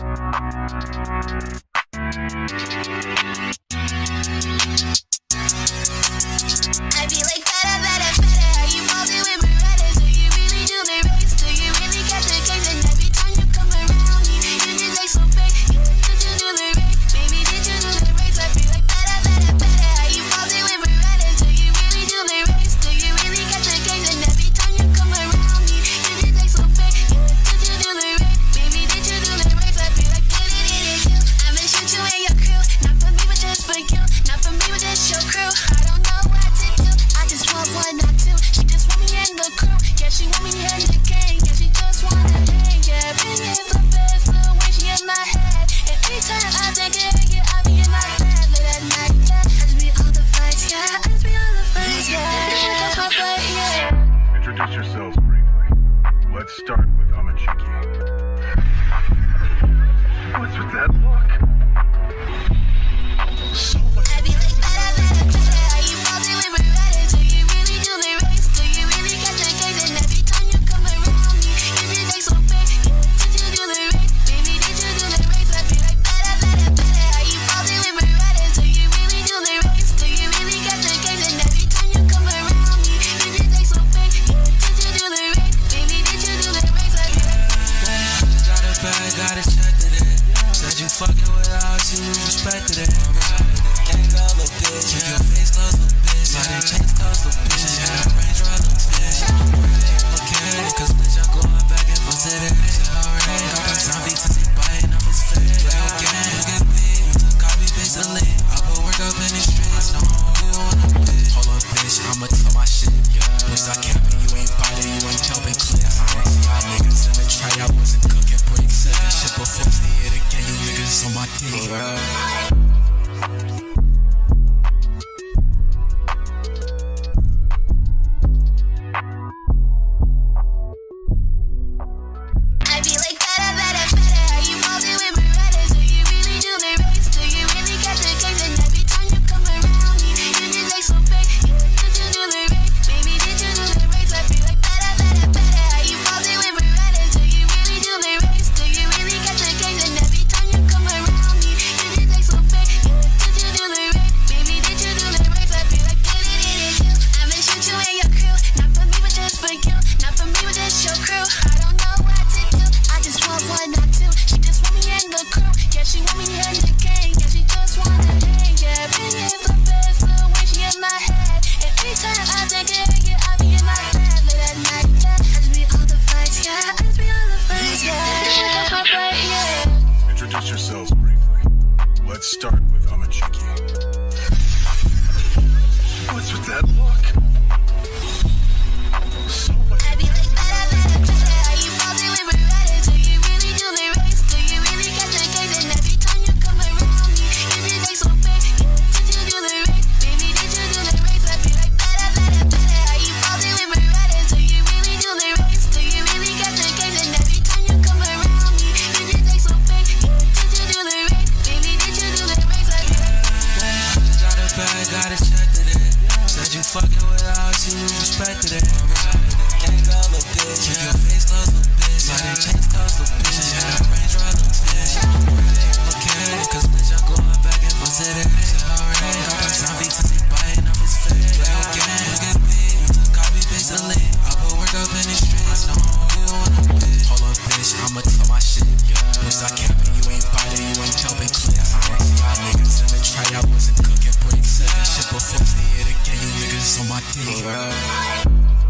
Thank you. She want me head in the yeah, she just wanna hang, yeah. The best, the way she in my head. Every time I think it, yeah, I be in my head at night, yeah. I just be the fights, yeah. I just be the fights, yeah. My yeah. Introduce yourselves briefly. Let's start with on my dick. yourselves briefly. Let's start with Amachiki. I got. Said you fucking with all you was it. Can't go look bitch. Keep your face close, bitch. Body chains close, bitch. Yeah. Range on my dick.